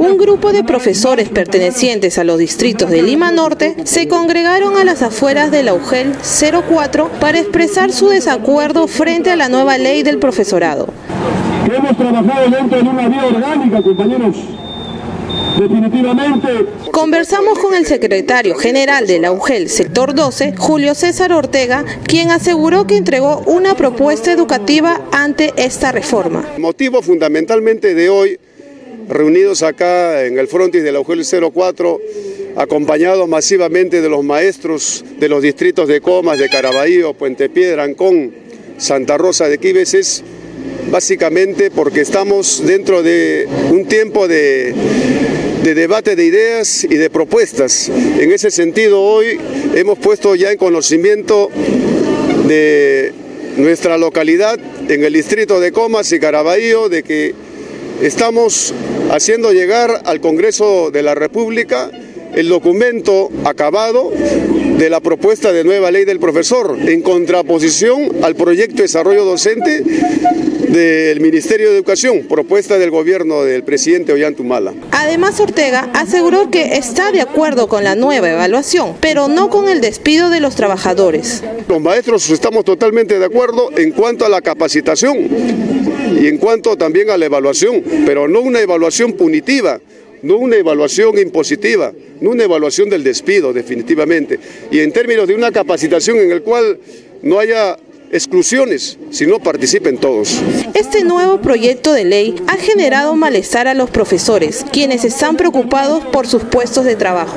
un grupo de profesores pertenecientes a los distritos de Lima Norte se congregaron a las afueras de la UGEL 04 para expresar su desacuerdo frente a la nueva ley del profesorado. Hemos trabajado dentro de una vía orgánica, compañeros. Definitivamente. Conversamos con el secretario general de la UGEL Sector 12, Julio César Ortega, quien aseguró que entregó una propuesta educativa ante esta reforma. El motivo fundamentalmente de hoy, reunidos acá en el frontis de la UGEL 04, acompañados masivamente de los maestros de los distritos de Comas, de Caraballo, Puente Piedra, Ancón, Santa Rosa de Quibeses, básicamente porque estamos dentro de un tiempo de, de, debate de ideas y de propuestas. En ese sentido, hoy hemos puesto ya en conocimiento de nuestra localidad, en el distrito de Comas y Caraballo, de que estamos haciendo llegar al Congreso de la República el documento acabado de la propuesta de nueva ley del profesor, en contraposición al proyecto de desarrollo docente del Ministerio de Educación, propuesta del gobierno del presidente Ollantumala. Además, Ortega aseguró que está de acuerdo con la nueva evaluación, pero no con el despido de los trabajadores. Los maestros estamos totalmente de acuerdo en cuanto a la capacitación y en cuanto también a la evaluación, pero no una evaluación punitiva, no una evaluación impositiva, no una evaluación del despido definitivamente, y en términos de una capacitación en el cual no haya exclusiones, si no participen todos. Este nuevo proyecto de ley ha generado malestar a los profesores, quienes están preocupados por sus puestos de trabajo.